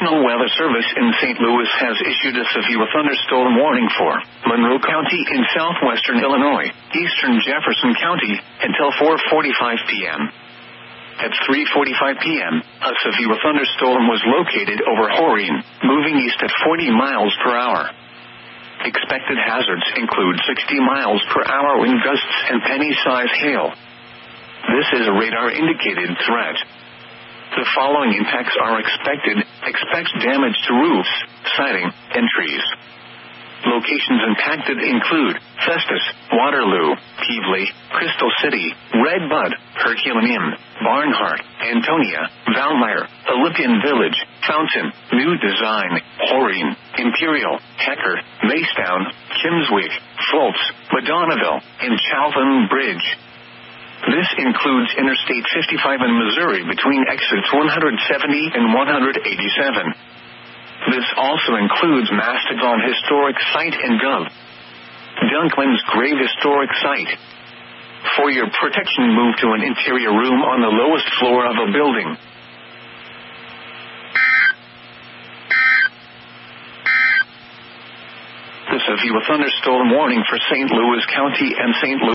Service in St. Louis has issued a severe thunderstorm warning for Monroe County in southwestern Illinois, eastern Jefferson County, until 4.45 p.m. At 3.45 p.m., a severe thunderstorm was located over Horine, moving east at 40 miles per hour. Expected hazards include 60 miles per hour wind gusts and penny-sized hail. This is a radar-indicated threat. Following impacts are expected. Expect damage to roofs, siding, and trees. Locations impacted include Festus, Waterloo, Pevely, Crystal City, Red Bud, Herculaneum, Barnhart, Antonia, Valmeyer, Olympian Village, Fountain, New Design, Horine, Imperial, Hecker, Maeystown, Kimmswick, Fults, Madonnaville, and Chalfin Bridge. This includes Interstate 55 in Missouri between exits 170 and 187. This also includes Mastodon Historic Site and Gov. Dunklin's Grave Historic Site. For your protection, move to an interior room on the lowest floor of a building. This is your thunderstorm warning for St. Louis County and St. Louis.